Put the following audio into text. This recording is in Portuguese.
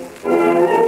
Música